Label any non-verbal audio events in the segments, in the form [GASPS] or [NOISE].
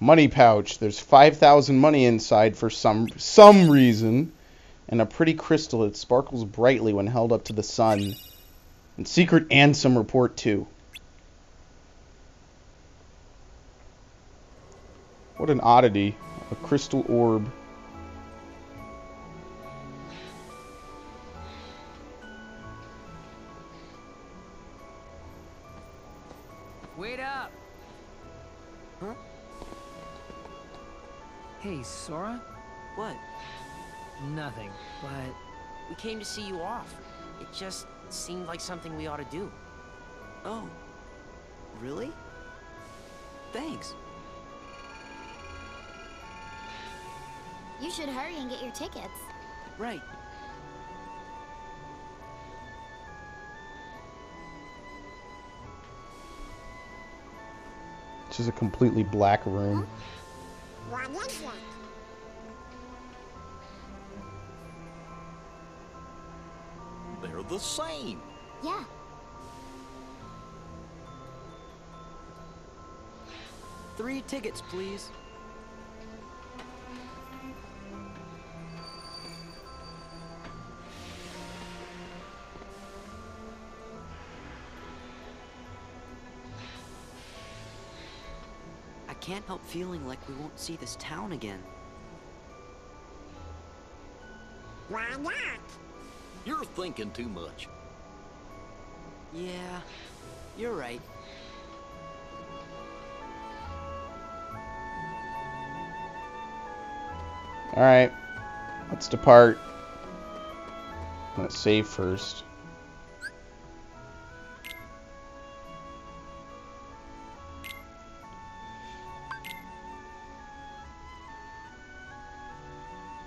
Money pouch. There's 5,000 munny inside for some some reason. And a pretty crystal that sparkles brightly when held up to the sun. And secret Ansem report too. What an oddity. A crystal orb. Sora? What? Nothing, but We came to see you off. It just seemed like something we ought to do. Oh. Really? Thanks. You should hurry and get your tickets. Right. It's just a completely black room. What the same. Yeah, Three tickets, please. I can't help feeling like we won't see this town again. why not? You're thinking too much. Yeah, you're right. Alright. Let's depart. Let's save first.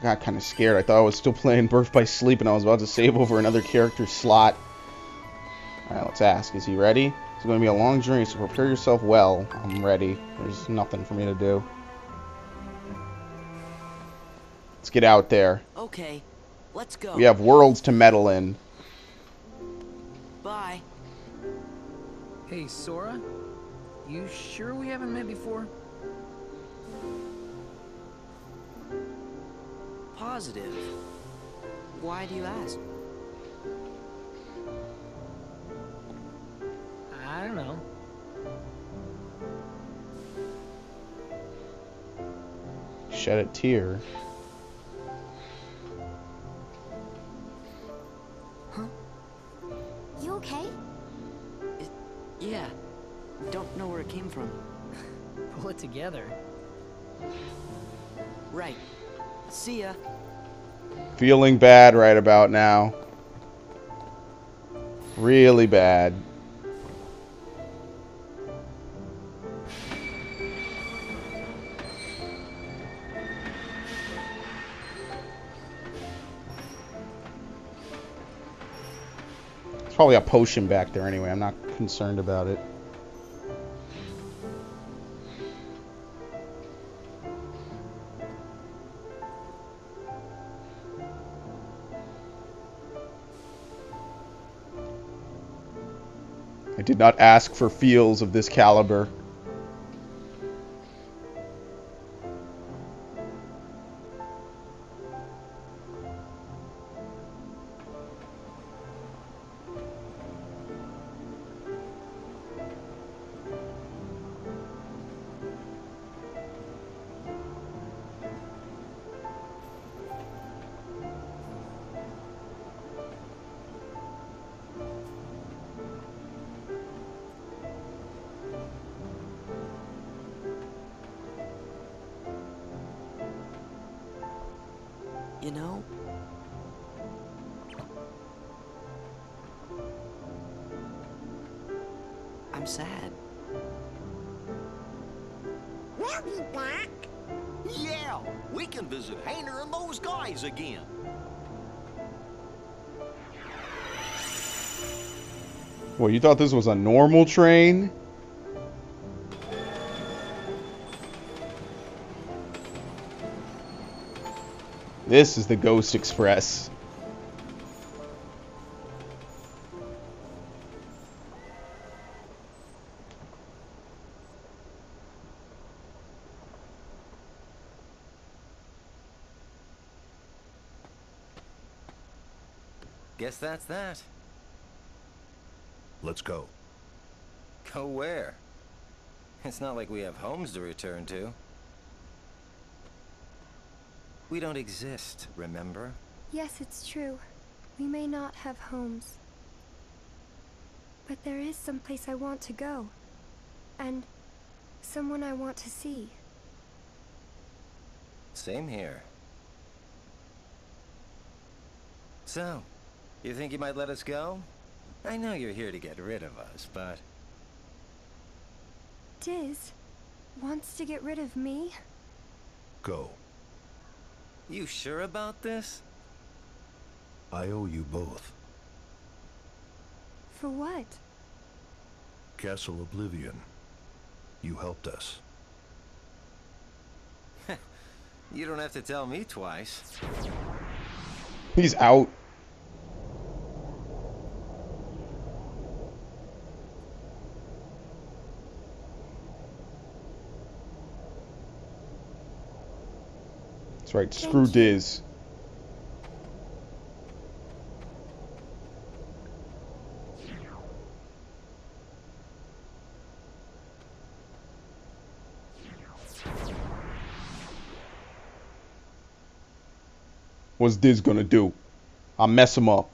Got kind of scared. I thought I was still playing Birth by Sleep and I was about to save over another character slot. Alright, let's ask. Is he ready? It's going to be a long journey, so prepare yourself well. I'm ready. There's nothing for me to do. Let's get out there. Okay, let's go. We have worlds to meddle in. Bye. hey, Sora? You sure we haven't met before? Positive. Why do you ask? I don't know. Shed a tear. Huh? You okay? Yeah. Don't know where it came from. Pull it together. Right. See ya. Feeling bad right about now. Really bad. There's probably a potion back there anyway. I'm not concerned about it. I did not ask for feels of this caliber. Again. Well, you thought this was a normal train? This is the Ghost Express. That's that. Let's go. Go where? It's not like we have homes to return to. We don't exist, remember? Yes, it's true. We may not have homes. But there is some place I want to go. And someone I want to see. Same here. So, you think you might let us go? I know you're here to get rid of us, but... Diz wants to get rid of me? Go. You sure about this? I owe you both. For what? Castle Oblivion. You helped us. [LAUGHS] You don't have to tell me twice. He's out. That's right, screw Thank you. Diz. What's Diz gonna do? I'll mess him up.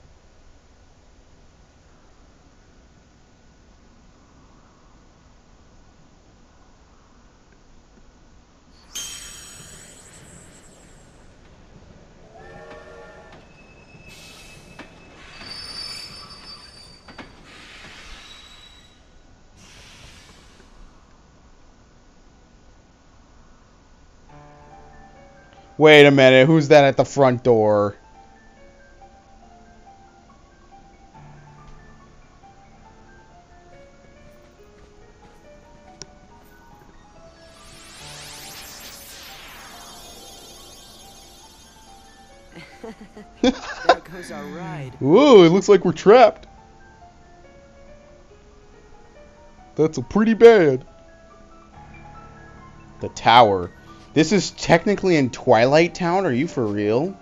Wait a minute, who's that at the front door? [LAUGHS] There goes our ride. Whoa, it looks like we're trapped. That's a pretty bad. The tower. This is technically in Twilight Town? Are you for real?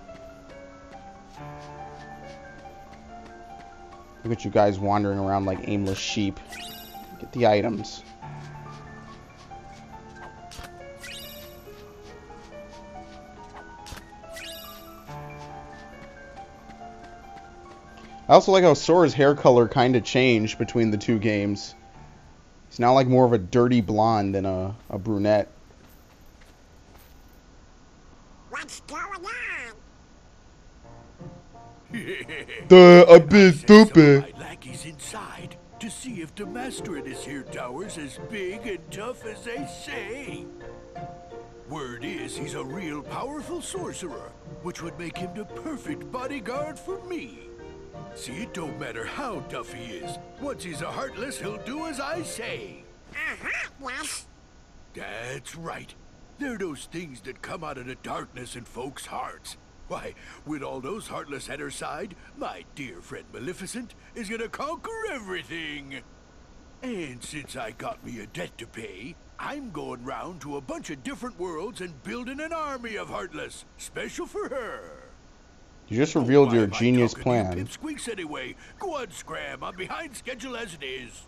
Look at you guys wandering around like aimless sheep. Get the items. I also like how Sora's hair color kind of changed between the two games. He's now like more of a dirty blonde than a, a brunette. Duh, I've been Sent some of stupid. my lackeys inside to see if the master in this here tower's as big and tough as they say. Word is he's a real powerful sorcerer, which would make him the perfect bodyguard for me. See, it don't matter how tough he is. Once he's a heartless, he'll do as I say. Uh-huh, yes. That's right. They're those things that come out of the darkness in folks' hearts. Why, with all those heartless at her side, my dear friend Maleficent is gonna conquer everything. And since I got me a debt to pay, I'm going round to a bunch of different worlds and building an army of heartless, special for her. You just revealed oh, Why your genius talking to you plan. Pipsqueaks anyway. Go on, Scram. I'm behind schedule as it is.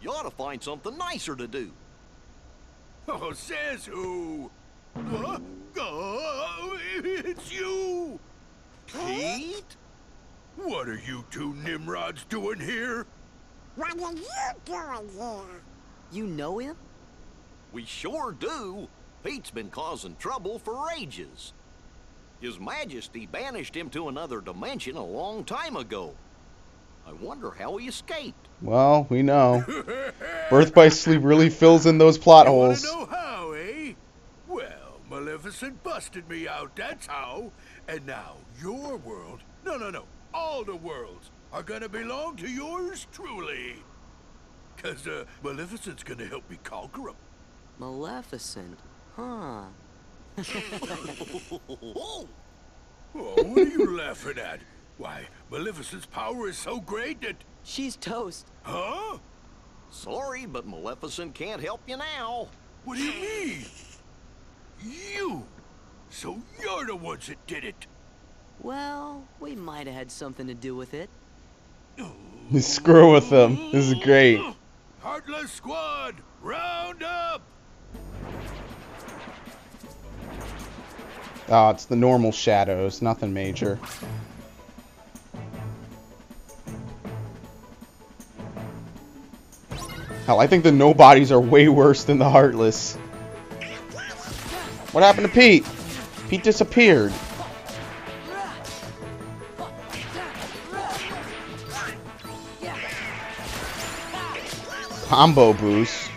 You ought to find something nicer to do. Oh, says who? Huh? Oh, it's you! Pete? What are you two Nimrods doing here? What are you doing here? You know him? We sure do. Pete's been causing trouble for ages. His Majesty banished him to another dimension a long time ago. I wonder how he escaped. Well, we know. Birth by Sleep really fills in those plot you wanna holes. know how, eh? Well, Maleficent busted me out, that's how. And now your world, no, no, no, all the worlds are gonna belong to yours truly. Cause, uh, Maleficent's gonna help me conquer them. Maleficent. Huh. Oh, [LAUGHS] Oh, what are you laughing at? Why, Maleficent's power is so great that... She's toast. Huh? sorry, but Maleficent can't help you now. What do you mean? You! So you're the ones that did it! Well, we might have had something to do with it. Screw with them. This is great. Heartless Squad, round up! Oh, it's the normal shadows, nothing major. Hell, I think the nobodies are way worse than the heartless. What happened to Pete? Pete disappeared. Combo boost,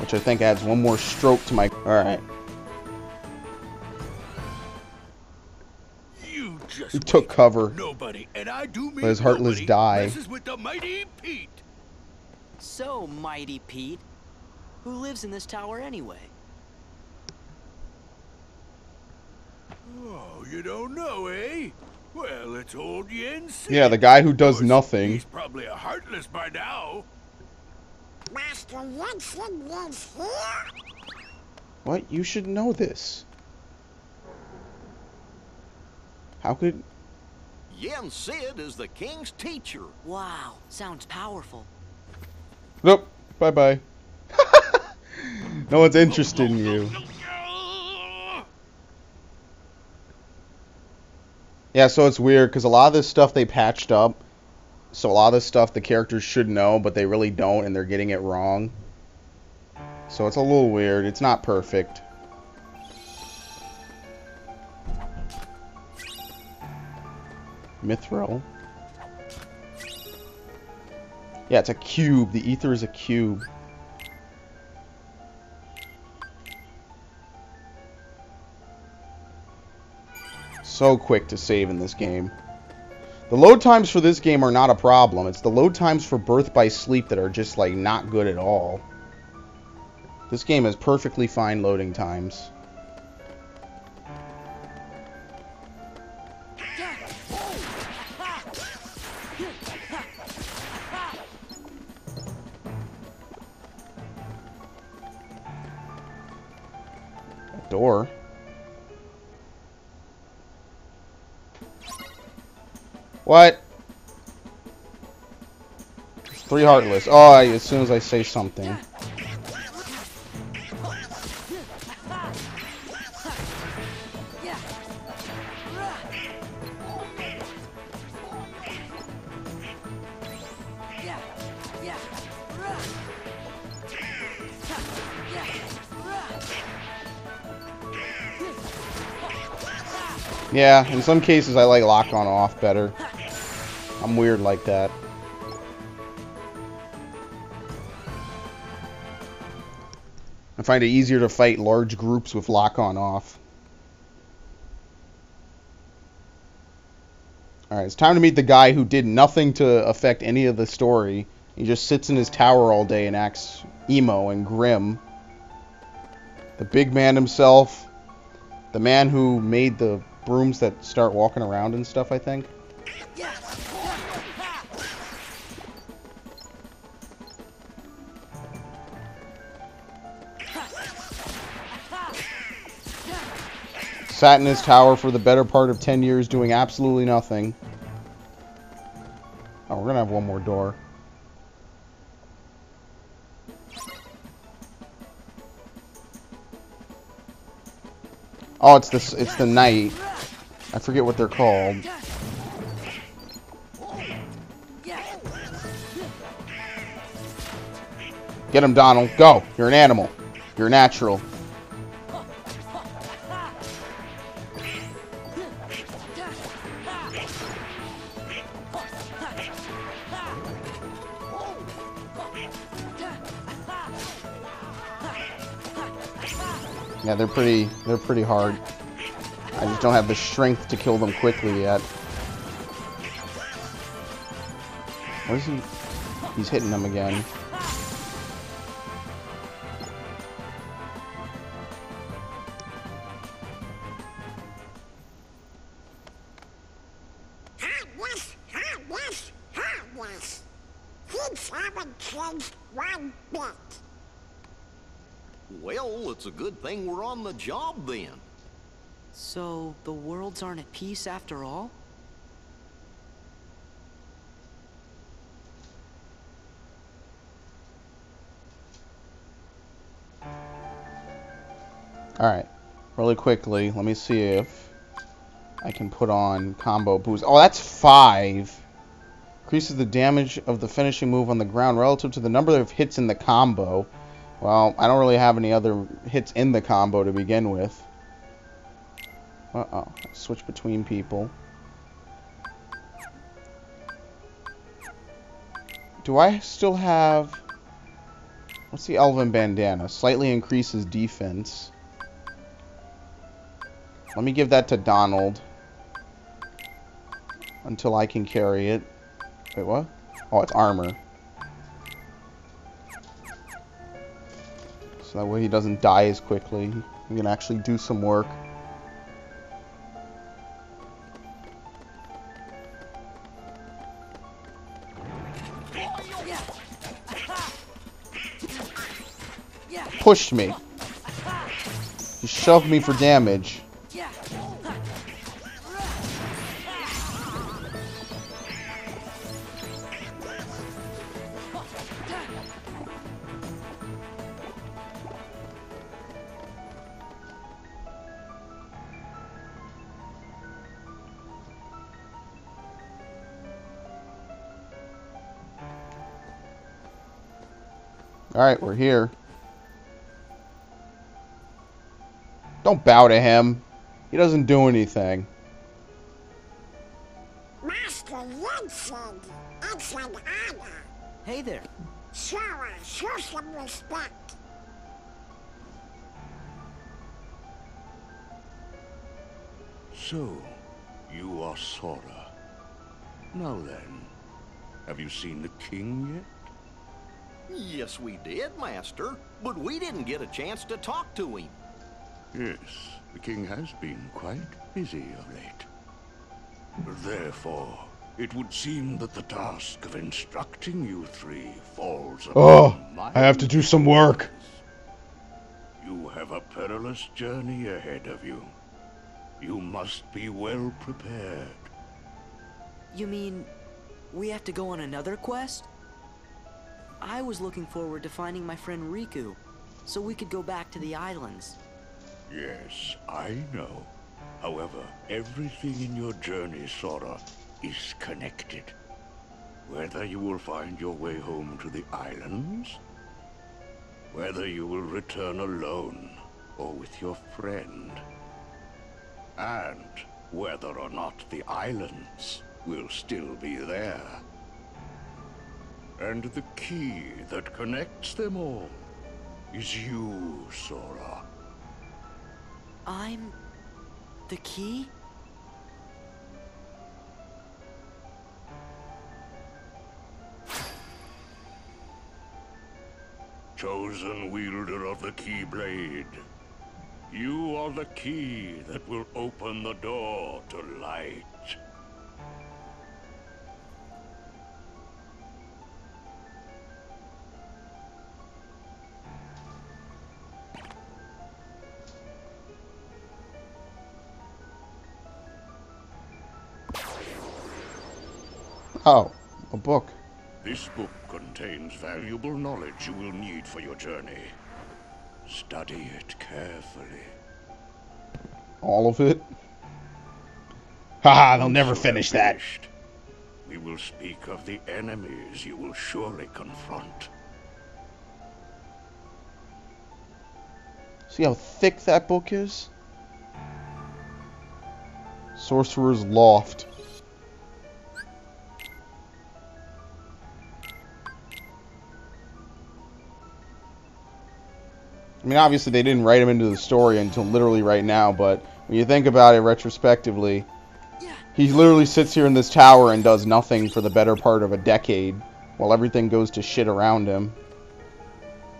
which I think adds one more stroke to my. Alright. You just He took cover. nobody, and I do mean Let his heartless nobody, die. messes with the mighty Pete. So, Mighty Pete, who lives in this tower anyway? Oh, you don't know, eh? Well, it's old Yen Sid. Yeah, the guy who does course, nothing. He's probably a heartless by now. Master Yen Sid lives here? What? You should know this. How could... Yen Sid is the king's teacher. Wow, sounds powerful. Nope. Bye-bye. [LAUGHS] no one's interested in you. Yeah, so it's weird because a lot of this stuff they patched up. So a lot of this stuff the characters should know, but they really don't, and they're getting it wrong. So it's a little weird. It's not perfect. Mithril. Yeah, it's a cube. The ether is a cube. So quick to save in this game. The load times for this game are not a problem. It's the load times for Birth by Sleep that are just, like, not good at all. This game has perfectly fine loading times. Door. What? Three heartless. Oh, I, as soon as I say something. Yeah, in some cases I like lock on off better. Weird like that. I find it easier to fight large groups with lock on off. Alright, it's time to meet the guy who did nothing to affect any of the story. He just sits in his tower all day and acts emo and grim. The big man himself. The man who made the brooms that start walking around and stuff, I think. Sat in his tower for the better part of 10 years doing absolutely nothing. Oh, we're gonna have one more door. Oh, it's this. It's the knight. I forget what they're called. Get him, Donald. Go. You're an animal. You're natural. They're pretty. They're pretty hard. I just don't have the strength to kill them quickly yet. What is he? He's hitting them again. Job then. So, the worlds aren't at peace after all? Alright. Really quickly, let me see if I can put on combo boost. Oh, that's five. Increases the damage of the finishing move on the ground relative to the number of hits in the combo. Well, I don't really have any other hits in the combo to begin with. Uh-oh. Switch between people. Do I still have... What's the Elven Bandana? Slightly increases defense. Let me give that to Donald. Until I can carry it. Wait, what? Oh, it's armor. So that way he doesn't die as quickly. He can actually do some work. Pushed me. He shoved me for damage. Alright, we're here. Don't bow to him. He doesn't do anything. Master Yen Sid, it's an honor. Hey there. Sora, show some respect. So, you are Sora. Now then, have you seen the king yet? Yes, we did, Master. But we didn't get a chance to talk to him. Yes, the king has been quite busy of late. Therefore, it would seem that the task of instructing you three falls Oh, upon my I have to do some work. You have a perilous journey ahead of you. You must be well prepared. You mean we have to go on another quest? I was looking forward to finding my friend Riku, so we could go back to the islands. Yes, I know. However, everything in your journey, Sora, is connected. Whether you will find your way home to the islands, whether you will return alone or with your friend, and whether or not the islands will still be there. And the key that connects them all is you, Sora. I'm the key? Chosen wielder of the Keyblade. You are the key that will open the door to light. Oh, a book. This book contains valuable knowledge you will need for your journey. Study it carefully. All of it. Haha, they'll never finish that. We will speak of the enemies you will surely confront. See how thick that book is? Sorcerer's Loft. I mean, obviously they didn't write him into the story until literally right now, but when you think about it retrospectively, he literally sits here in this tower and does nothing for the better part of a decade while everything goes to shit around him.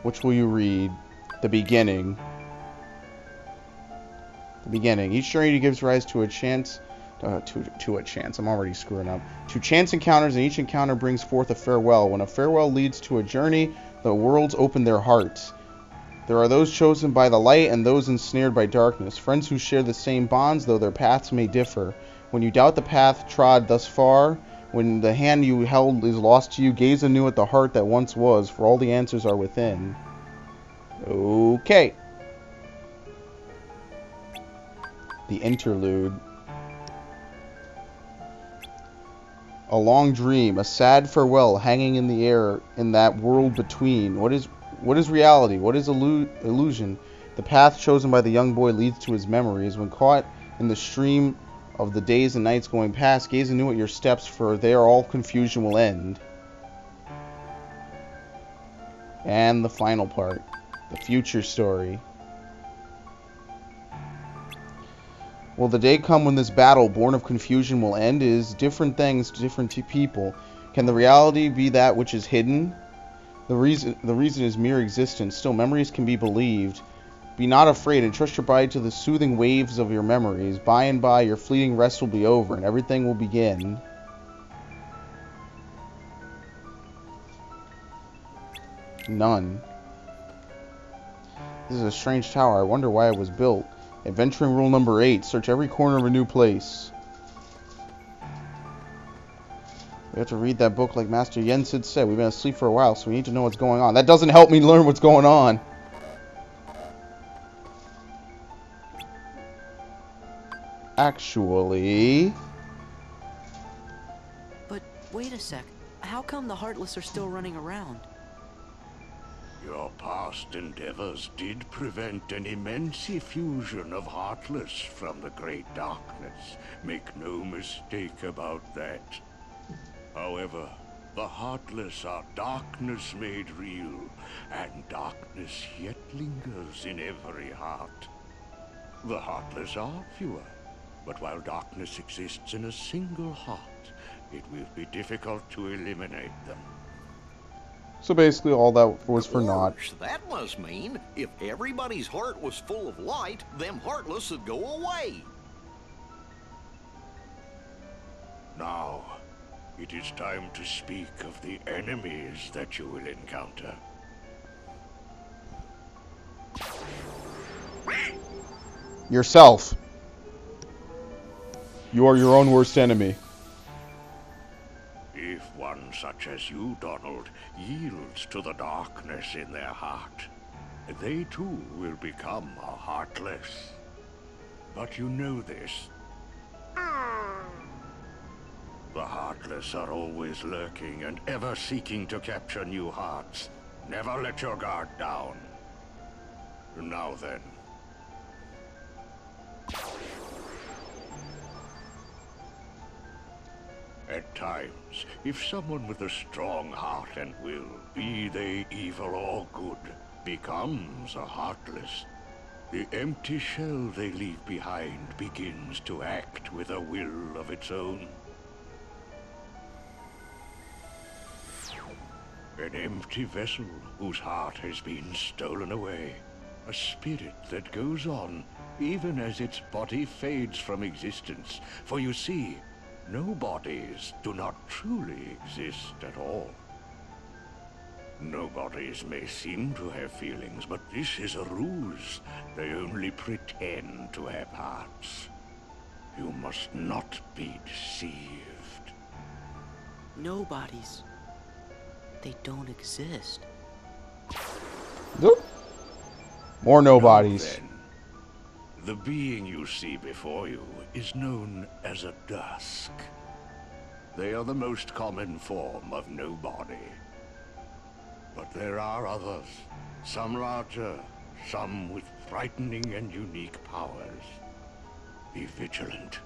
Which will you read? The beginning. The beginning. Each journey gives rise to a chance. Uh, to, to a chance. I'm already screwing up. To chance encounters, and each encounter brings forth a farewell. When a farewell leads to a journey, the worlds open their hearts. There are those chosen by the light and those ensnared by darkness, friends who share the same bonds, though their paths may differ. When you doubt the path trod thus far, when the hand you held is lost to you, gaze anew at the heart that once was, for all the answers are within. Okay. The interlude. A long dream, a sad farewell hanging in the air in that world between. What is what is reality? What is illu- illusion? The path chosen by the young boy leads to his memories. When caught in the stream of the days and nights going past, gaze anew at your steps, for there all confusion will end. And the final part, the future story. Will the day come when this battle, born of confusion, will end? Is different things to different people. Can the reality be that which is hidden? The reason, the reason is mere existence. Still, memories can be believed. Be not afraid, and trust your body to the soothing waves of your memories. By and by, your fleeting rest will be over, and everything will begin. None. This is a strange tower. I wonder why it was built. Adventuring rule number 8. Search every corner of a new place. We have to read that book like Master Yen Sid said. We've been asleep for a while, so we need to know what's going on. That doesn't help me learn what's going on. Actually... But wait a sec. How come the Heartless are still running around? Your past endeavors did prevent an immense effusion of Heartless from the Great Darkness. Make no mistake about that. However, the Heartless are darkness made real, and darkness yet lingers in every heart. The Heartless are fewer, but while darkness exists in a single heart, it will be difficult to eliminate them. So basically all that was for naught. Gosh, That must mean if everybody's heart was full of light, them heartless would go away. Now, it is time to speak of the enemies that you will encounter. Yourself. You are your own worst enemy. If one such as you, Donald, yields to the darkness in their heart, they too will become a heartless. But you know this. The heartless are always lurking and ever seeking to capture new hearts. Never let your guard down. Now then. At times, if someone with a strong heart and will, be they evil or good, becomes a heartless, the empty shell they leave behind begins to act with a will of its own. An empty vessel whose heart has been stolen away. A spirit that goes on even as its body fades from existence. For you see, no bodies do not truly exist at all. No bodies may seem to have feelings, but this is a ruse. They only pretend to have hearts. You must not be deceived. Nobodies. They don't exist. Nope. More nobodies. Then, the being you see before you is known as a dusk. They are the most common form of nobody. But there are others, some larger, some with frightening and unique powers. Be vigilant.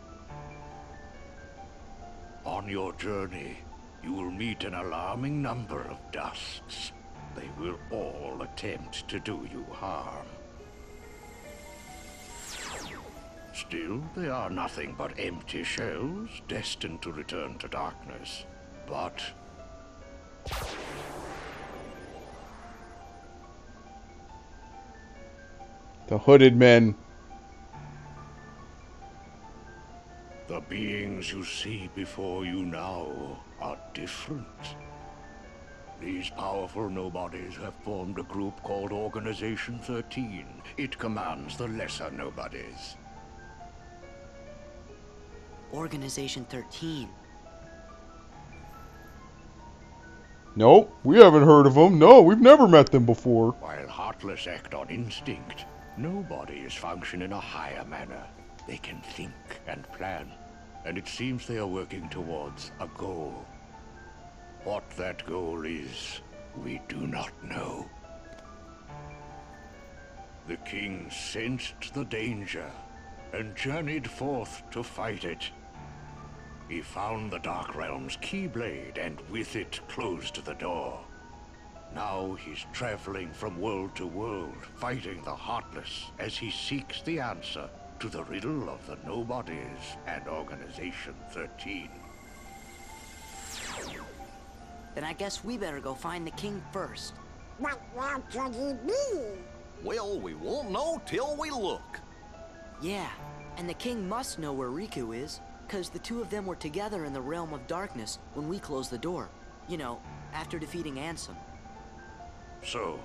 On your journey, you will meet an alarming number of dusks. They will all attempt to do you harm. Still, they are nothing but empty shells, destined to return to darkness. But... The hooded men. Beings you see before you now are different. These powerful nobodies have formed a group called Organization 13. It commands the lesser nobodies. Organization 13. Nope, we haven't heard of them. No, we've never met them before. While Heartless act on instinct, nobodies function in a higher manner. They can think and plan, and it seems they are working towards a goal. What that goal is, we do not know. The king sensed the danger and journeyed forth to fight it. He found the Dark Realm's Keyblade and with it closed the door. Now he's traveling from world to world, fighting the Heartless as he seeks the answer to the riddle of the Nobodies and Organization 13. Then I guess we better go find the king first. What where could he be? Well, we won't know till we look. Yeah, and the king must know where Riku is, because the two of them were together in the realm of darkness when we closed the door. You know, after defeating Ansem. So,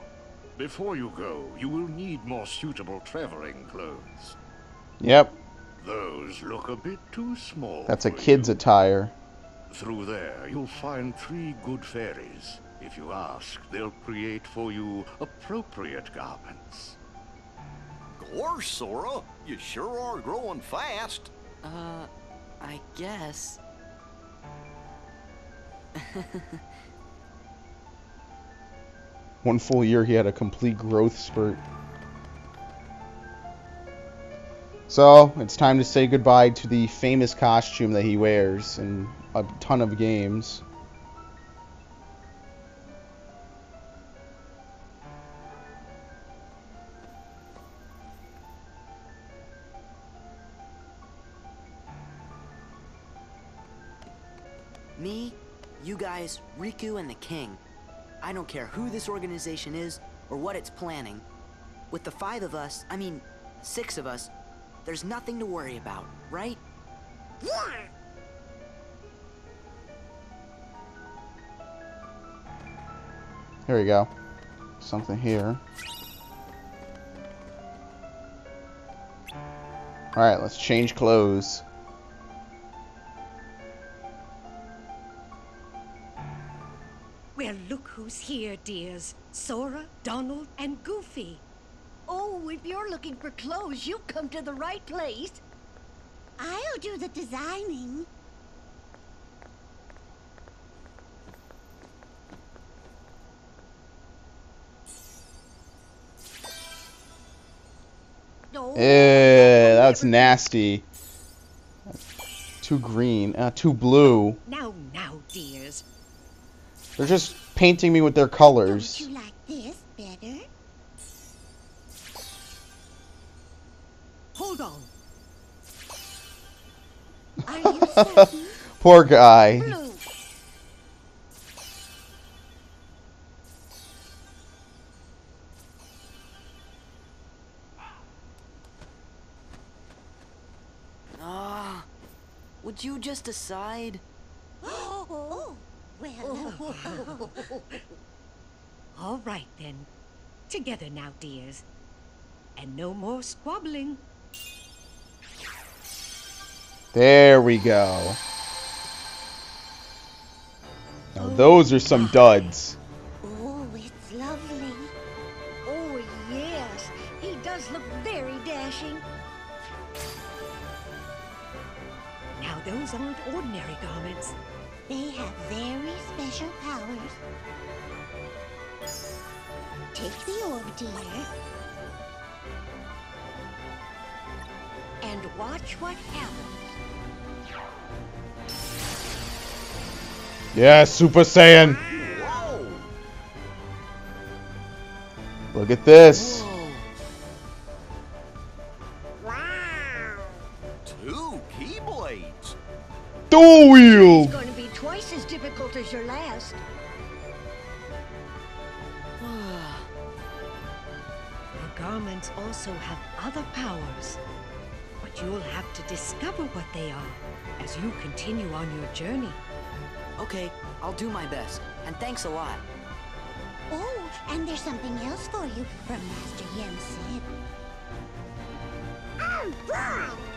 before you go, you will need more suitable traveling clothes. Yep, Those look a bit too small. that's a kid's you. attire. Through there, you'll find three good fairies. If you ask, they'll create for you appropriate garments. Gosh, Sora, you sure are growing fast. Uh, I guess. [LAUGHS] One full year, he had a complete growth spurt. So, it's time to say goodbye to the famous costume that he wears in a ton of games. Me, you guys, Riku, and the king. I don't care who this organization is or what it's planning. With the five of us, I mean, six of us, there's nothing to worry about, right? Yeah. Here we go. Something here. Alright, let's change clothes. Well, look who's here, dears. Sora, Donald, and Goofy. Oh, if you're looking for clothes, you've come to the right place. I'll do the designing. Oh, Eh, that's nasty. Too green. Uh, too blue. Now, now, dears. They're just painting me with their colors. Don't you like this Hold on. [LAUGHS] Are you certain? Poor guy. Blue. Ah, would you just decide? [GASPS] Oh, well. [LAUGHS] [LAUGHS] All right, then. Together now, dears. And no more squabbling. There we go. Now those are some duds. oh, it's lovely. oh, yes. He does look very dashing. Now, those aren't ordinary garments. They have very special powers. Take the orb, dear. And watch what happens. Yeah, Super Saiyan. Whoa! Look at this. Whoa. Wow. Two Keyblades. Dual It's wield. going to be twice as difficult as your last. [SIGHS] The garments also have other powers. You'll have to discover what they are as you continue on your journey. Okay, I'll do my best, and thanks a lot. Oh, and there's something else for you from Master Yen Sid. Oh boy!